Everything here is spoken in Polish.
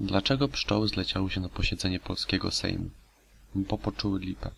Dlaczego pszczoły zleciały się na posiedzenie polskiego Sejmu? Bo poczuły lipę.